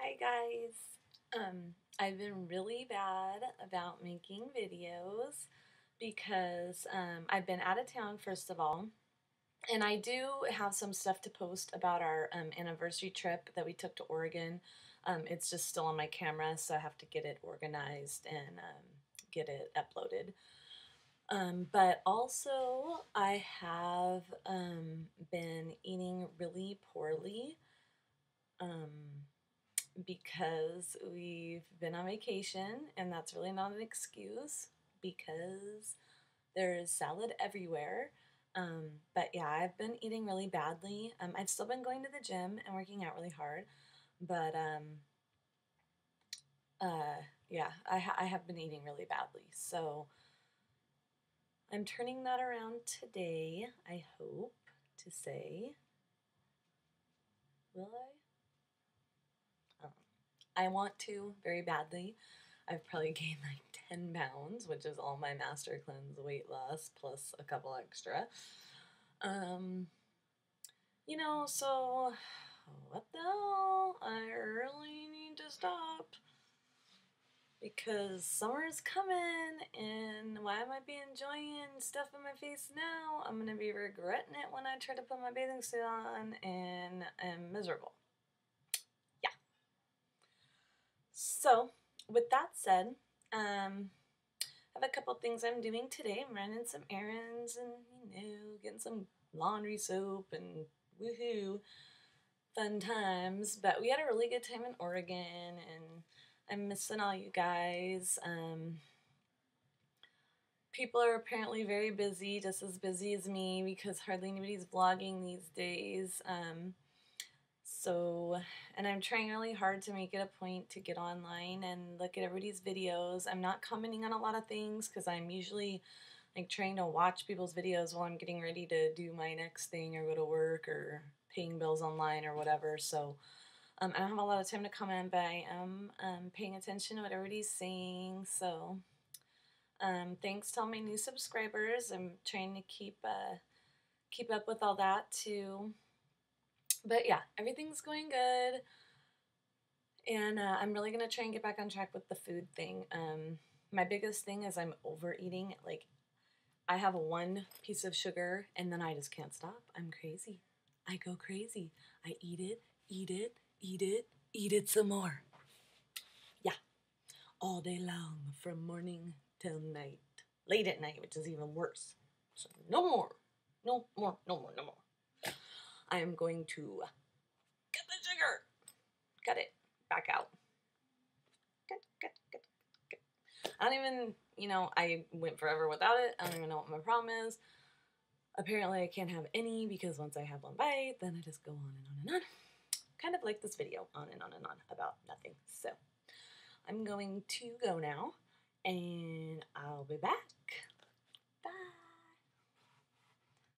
Hi guys. Um, I've been really bad about making videos because um, I've been out of town first of all, and I do have some stuff to post about our um, anniversary trip that we took to Oregon. Um, it's just still on my camera, so I have to get it organized and um, get it uploaded. Um, but also, I have um, been eating really poorly. Um, because we've been on vacation, and that's really not an excuse because there's salad everywhere. Um, but yeah, I've been eating really badly. Um, I've still been going to the gym and working out really hard, but um, uh, yeah, I, ha- I have been eating really badly. So I'm turning that around today, I hope to say. Will I? I want to very badly. I've probably gained like 10 pounds, which is all my Master Cleanse weight loss plus a couple extra. Um, you know, so what the hell? I really need to stop because summer's coming and why am I be enjoying stuff in my face now? I'm gonna be regretting it when I try to put my bathing suit on and I'm miserable. So, with that said, um, I have a couple things I'm doing today. I'm running some errands and, you know, getting some laundry soap and woohoo, fun times. But we had a really good time in Oregon and I'm missing all you guys. Um, people are apparently very busy, just as busy as me, because hardly anybody's vlogging these days. Um, so, and I'm trying really hard to make it a point to get online and look at everybody's videos. I'm not commenting on a lot of things because I'm usually like trying to watch people's videos while I'm getting ready to do my next thing or go to work or paying bills online or whatever. So, um, I don't have a lot of time to comment, but I am um, paying attention to what everybody's saying. So, um, thanks to all my new subscribers. I'm trying to keep uh, keep up with all that too but yeah, everything's going good. And uh, I'm really going to try and get back on track with the food thing. Um, my biggest thing is I'm overeating. Like, I have one piece of sugar and then I just can't stop. I'm crazy. I go crazy. I eat it, eat it, eat it, eat it some more. Yeah. All day long from morning till night. Late at night, which is even worse. So, no more. No more, no more, no more. I am going to cut the sugar. Cut it back out. Cut, cut, cut, cut. I don't even, you know, I went forever without it. I don't even know what my problem is. Apparently I can't have any because once I have one bite, then I just go on and on and on. Kind of like this video, on and on and on about nothing. So I'm going to go now and I'll be back.